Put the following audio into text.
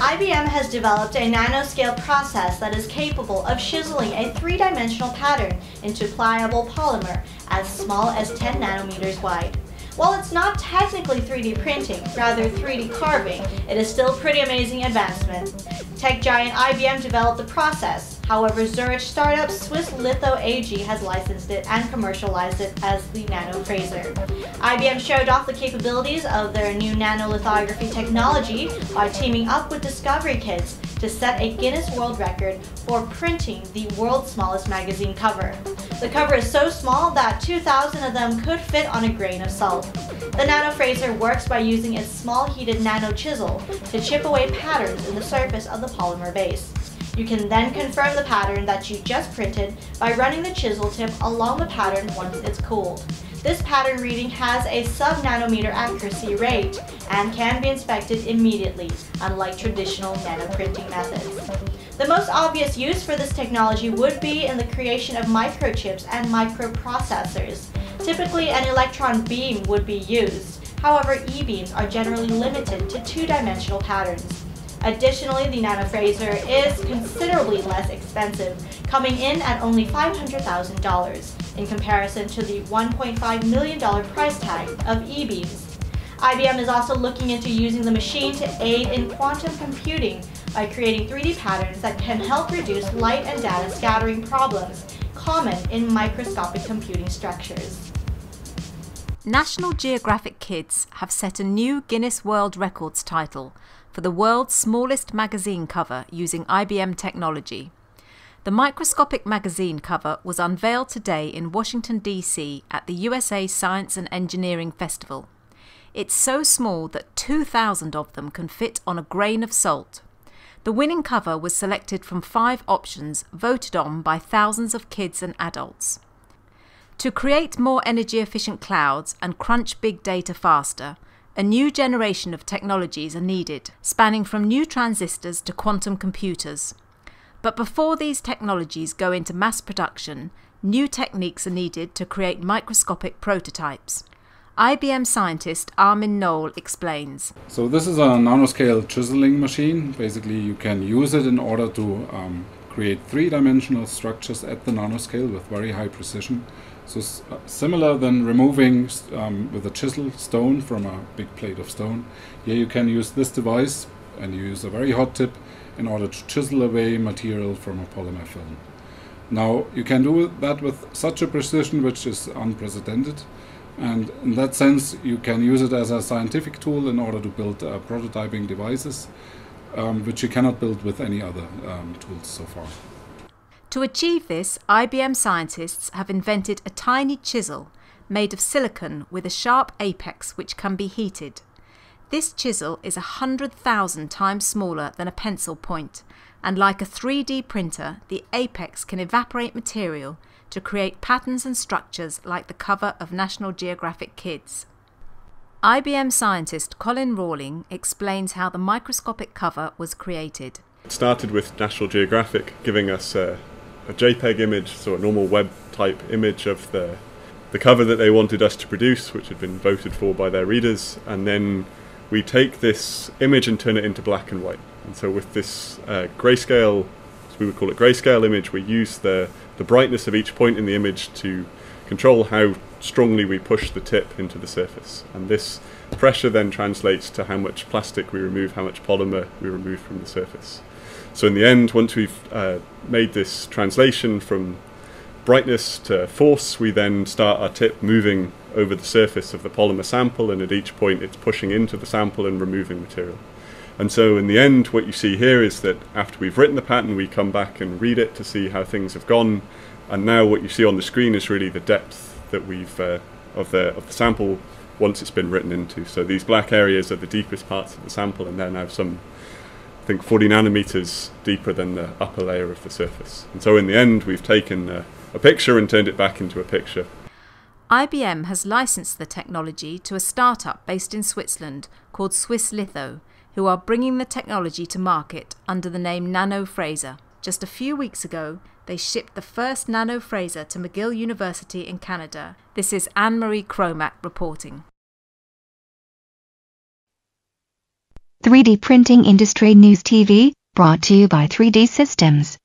IBM has developed a nanoscale process that is capable of chiseling a three-dimensional pattern into pliable polymer as small as 10 nanometers wide. While it's not technically 3D printing, rather 3D carving, it is still a pretty amazing advancement. Tech giant IBM developed the process, However, Zurich startup SwissLitho AG has licensed it and commercialized it as the NanoFrazor. IBM showed off the capabilities of their new nanolithography technology by teaming up with Discovery Kids to set a Guinness World Record for printing the world's smallest magazine cover. The cover is so small that 2,000 of them could fit on a grain of salt. The NanoFrazor works by using its small heated nano chisel to chip away patterns in the surface of the polymer base. You can then confirm the pattern that you just printed by running the chisel tip along the pattern once it's cooled. This pattern reading has a sub-nanometer accuracy rate and can be inspected immediately, unlike traditional nanoprinting methods. The most obvious use for this technology would be in the creation of microchips and microprocessors. Typically, an electron beam would be used. However, e-beams are generally limited to two-dimensional patterns. Additionally, the NanoFrazor is considerably less expensive, coming in at only $500,000 in comparison to the $1.5 million price tag of e-beams. IBM is also looking into using the machine to aid in quantum computing by creating 3D patterns that can help reduce light and data scattering problems common in microscopic computing structures. National Geographic Kids have set a new Guinness World Records title for the world's smallest magazine cover using IBM technology. The microscopic magazine cover was unveiled today in Washington, D.C. at the USA Science and Engineering Festival. It's so small that 2,000 of them can fit on a grain of salt. The winning cover was selected from five options voted on by thousands of kids and adults. To create more energy efficient clouds and crunch big data faster, a new generation of technologies are needed, spanning from new transistors to quantum computers. But before these technologies go into mass production, new techniques are needed to create microscopic prototypes. IBM scientist Armin Knoll explains. So this is a nanoscale chiseling machine. Basically, you can use it in order to um, create three-dimensional structures at the nanoscale with very high precision. So uh, similar than removing um, with a chisel stone from a big plate of stone. Here you can use this device and use a very hot tip in order to chisel away material from a polymer film. Now you can do that with such a precision which is unprecedented and in that sense you can use it as a scientific tool in order to build uh, prototyping devices um, which you cannot build with any other um, tools so far. To achieve this, IBM scientists have invented a tiny chisel made of silicon with a sharp apex which can be heated. This chisel is 100,000 times smaller than a pencil point, and like a 3D printer, the apex can evaporate material to create patterns and structures like the cover of National Geographic Kids. IBM scientist Colin Rawling explains how the microscopic cover was created. It started with National Geographic giving us uh, a JPEG image, so a normal web type image of the the cover that they wanted us to produce, which had been voted for by their readers, and then we take this image and turn it into black and white. And so with this uh, grayscale, as we would call it grayscale image, we use the the brightness of each point in the image to control how strongly we push the tip into the surface. And this pressure then translates to how much plastic we remove, how much polymer we remove from the surface. So in the end, once we've uh, made this translation from brightness to force, we then start our tip moving over the surface of the polymer sample, and at each point it's pushing into the sample and removing material. And so in the end, what you see here is that after we've written the pattern, we come back and read it to see how things have gone. And now what you see on the screen is really the depth that we've uh, of the of the sample once it's been written into. So these black areas are the deepest parts of the sample, and they're now some I think 40 nanometers deeper than the upper layer of the surface. And so in the end, we've taken a, a picture and turned it back into a picture. IBM has licensed the technology to a startup based in Switzerland called SwissLitho, who are bringing the technology to market under the name NanoFrazor. Just a few weeks ago, they shipped the first NanoFrazor to McGill University in Canada. This is Anne Marie Cromack reporting. 3D Printing Industry News TV, brought to you by 3D Systems.